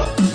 Oh.